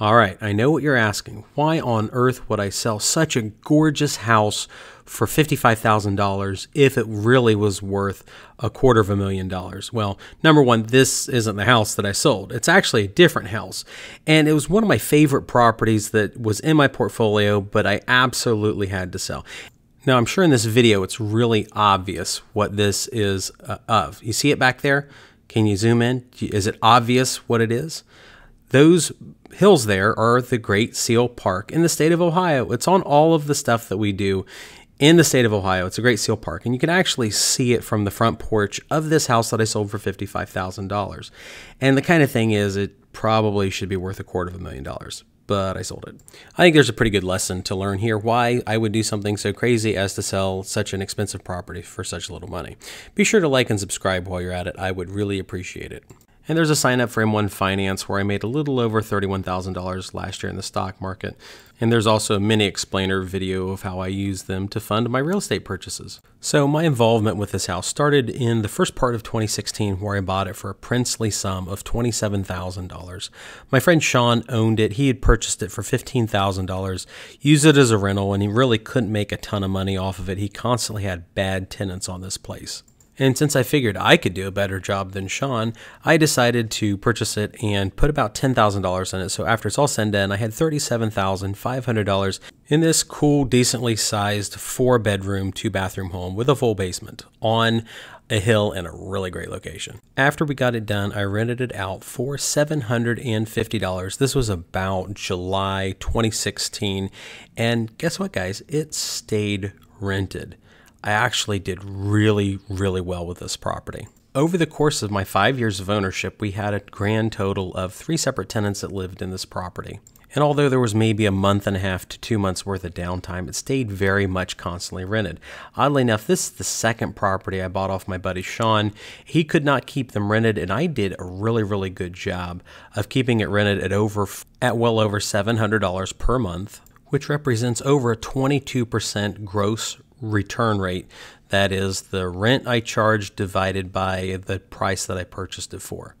All right, I know what you're asking. Why on earth would I sell such a gorgeous house for $55,000 if it really was worth a quarter of a million dollars? Well, number one, this isn't the house that I sold. It's actually a different house. And it was one of my favorite properties that was in my portfolio, but I absolutely had to sell. Now, I'm sure in this video it's really obvious what this is uh, of. You see it back there? Can you zoom in? Is it obvious what it is? Those hills there are the Great Seal Park in the state of Ohio. It's on all of the stuff that we do in the state of Ohio. It's a Great Seal Park, and you can actually see it from the front porch of this house that I sold for $55,000. And the kind of thing is, it probably should be worth a quarter of a million dollars. But I sold it. I think there's a pretty good lesson to learn here why I would do something so crazy as to sell such an expensive property for such little money. Be sure to like and subscribe while you're at it. I would really appreciate it. And there's a sign up for M1 Finance where I made a little over $31,000 last year in the stock market. And there's also a mini explainer video of how I use them to fund my real estate purchases. So my involvement with this house started in the first part of 2016 where I bought it for a princely sum of $27,000. My friend Sean owned it. He had purchased it for $15,000, used it as a rental, and he really couldn't make a ton of money off of it. He constantly had bad tenants on this place. And since I figured I could do a better job than Sean, I decided to purchase it and put about $10,000 in it. So after it's all said and done, I had $37,500 in this cool, decently sized four bedroom, two bathroom home with a full basement on a hill in a really great location. After we got it done, I rented it out for $750. This was about July 2016. And guess what, guys? It stayed rented. I actually did really, really well with this property. Over the course of my five years of ownership, we had a grand total of three separate tenants that lived in this property. And although there was maybe a month and a half to two months worth of downtime, it stayed very much constantly rented. Oddly enough, this is the second property I bought off my buddy Sean. He could not keep them rented, and I did a really, really good job of keeping it rented at over at well over $700 per month, which represents over a 22% gross return rate. That is the rent I charged divided by the price that I purchased it for.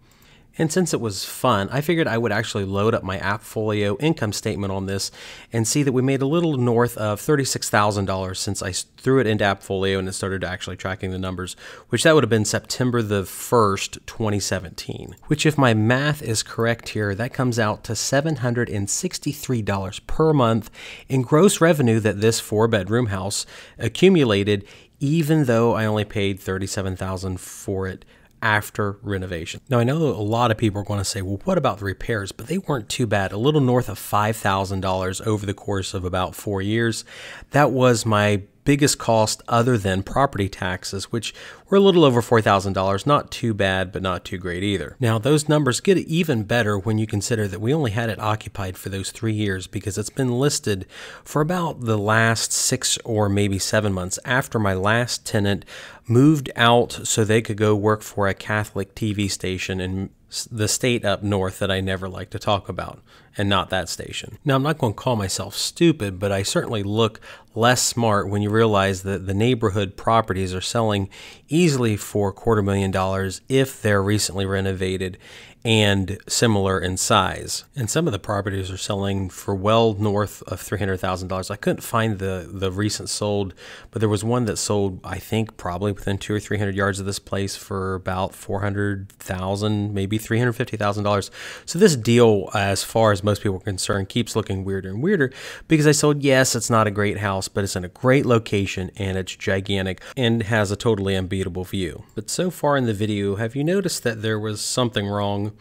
And since it was fun, I figured I would actually load up my Appfolio income statement on this and see that we made a little north of $36,000 since I threw it into Appfolio and it started actually tracking the numbers, which that would have been September the 1st, 2017. Which if my math is correct here, that comes out to $763 per month in gross revenue that this four bedroom house accumulated even though I only paid 37,000 for it after renovation. Now, I know a lot of people are going to say, well, what about the repairs? But they weren't too bad. A little north of $5,000 over the course of about four years. That was my biggest cost other than property taxes, which were a little over $4,000. Not too bad, but not too great either. Now, those numbers get even better when you consider that we only had it occupied for those three years because it's been listed for about the last six or maybe seven months after my last tenant moved out so they could go work for a Catholic TV station in the state up north that I never like to talk about, and not that station. Now, I'm not going to call myself stupid, but I certainly look less smart when you realize that the neighborhood properties are selling easily for a quarter million dollars if they're recently renovated and similar in size. And some of the properties are selling for well north of $300,000. I couldn't find the, the recent sold, but there was one that sold, I think, probably within two or 300 yards of this place for about 400,000, maybe $350,000. So this deal, as far as most people are concerned, keeps looking weirder and weirder because I sold, yes, it's not a great house, but it's in a great location and it's gigantic and has a totally unbeatable view. But so far in the video, have you noticed that there was something wrong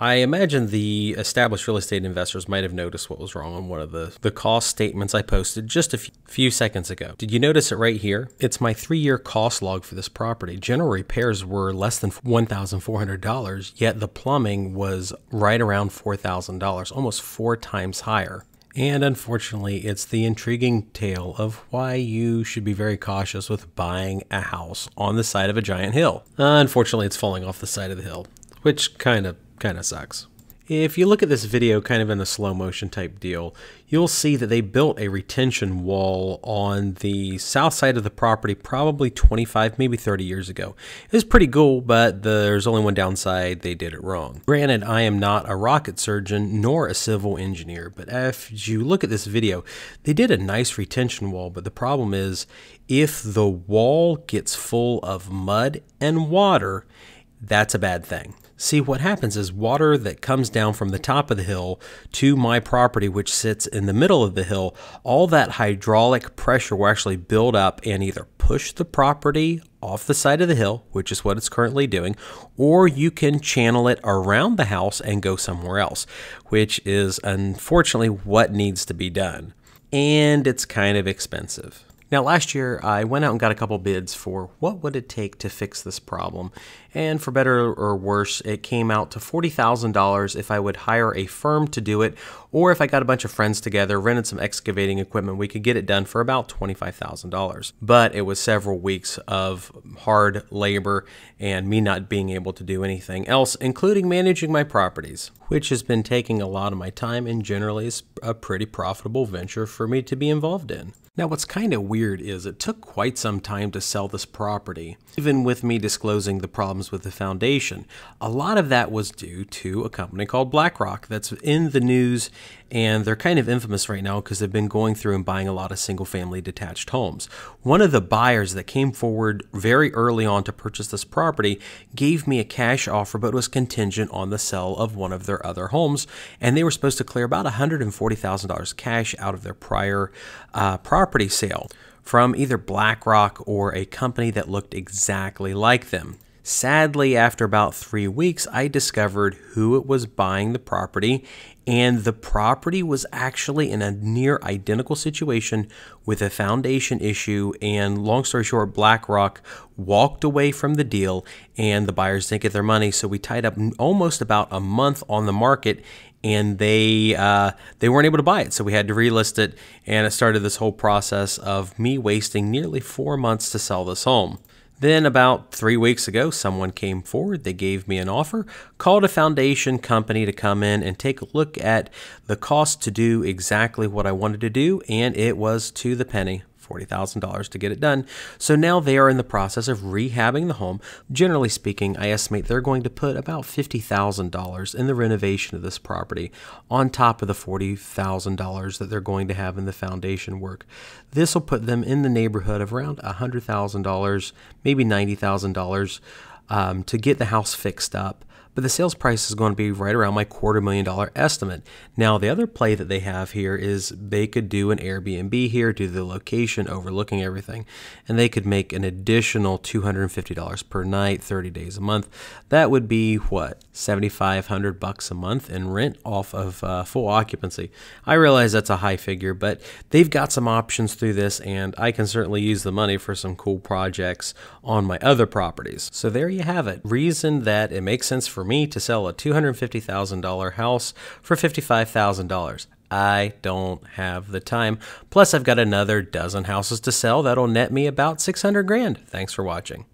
I imagine the established real estate investors might have noticed what was wrong on one of the, the cost statements I posted just a few seconds ago. Did you notice it right here? It's my three year cost log for this property. General repairs were less than $1,400, yet the plumbing was right around $4,000, almost four times higher. And unfortunately, it's the intriguing tale of why you should be very cautious with buying a house on the side of a giant hill. Unfortunately, it's falling off the side of the hill which kind of kind of sucks. If you look at this video kind of in a slow motion type deal, you'll see that they built a retention wall on the south side of the property probably 25, maybe 30 years ago. It was pretty cool, but there's only one downside, they did it wrong. Granted, I am not a rocket surgeon nor a civil engineer, but if you look at this video, they did a nice retention wall, but the problem is if the wall gets full of mud and water, that's a bad thing. See, what happens is water that comes down from the top of the hill to my property, which sits in the middle of the hill, all that hydraulic pressure will actually build up and either push the property off the side of the hill, which is what it's currently doing, or you can channel it around the house and go somewhere else, which is unfortunately what needs to be done. And it's kind of expensive. Now, last year I went out and got a couple bids for what would it take to fix this problem, and for better or worse, it came out to $40,000 if I would hire a firm to do it, or if I got a bunch of friends together, rented some excavating equipment, we could get it done for about $25,000. But it was several weeks of hard labor and me not being able to do anything else, including managing my properties, which has been taking a lot of my time and generally is a pretty profitable venture for me to be involved in. Now, what's kind of weird is it took quite some time to sell this property, even with me disclosing the problems with the foundation. A lot of that was due to a company called BlackRock that's in the news and they're kind of infamous right now because they've been going through and buying a lot of single family detached homes. One of the buyers that came forward very early on to purchase this property gave me a cash offer, but was contingent on the sale of one of their other homes, and they were supposed to clear about $140,000 cash out of their prior uh, property sale from either BlackRock or a company that looked exactly like them. Sadly, after about three weeks, I discovered who it was buying the property, and the property was actually in a near identical situation with a foundation issue. And long story short, BlackRock walked away from the deal, and the buyers didn't get their money. So we tied up almost about a month on the market, and they uh, they weren't able to buy it, so we had to relist it, and it started this whole process of me wasting nearly four months to sell this home. Then, about three weeks ago, someone came forward. They gave me an offer, called a foundation company to come in and take a look at the cost to do exactly what I wanted to do, and it was to the penny. $40,000 to get it done. So now they are in the process of rehabbing the home. Generally speaking, I estimate they're going to put about $50,000 in the renovation of this property on top of the $40,000 that they're going to have in the foundation work. This will put them in the neighborhood of around $100,000, maybe $90,000 um, to get the house fixed up but the sales price is going to be right around my quarter million dollar estimate. Now, the other play that they have here is they could do an Airbnb here, do the location overlooking everything, and they could make an additional $250 per night, 30 days a month. That would be what, 7500 bucks a month in rent off of uh, full occupancy. I realize that's a high figure, but they've got some options through this, and I can certainly use the money for some cool projects on my other properties. So there you have it. Reason that it makes sense for me to sell a $250,000 house for $55,000. I don't have the time. Plus, I've got another dozen houses to sell that'll net me about 600 grand. Thanks for watching.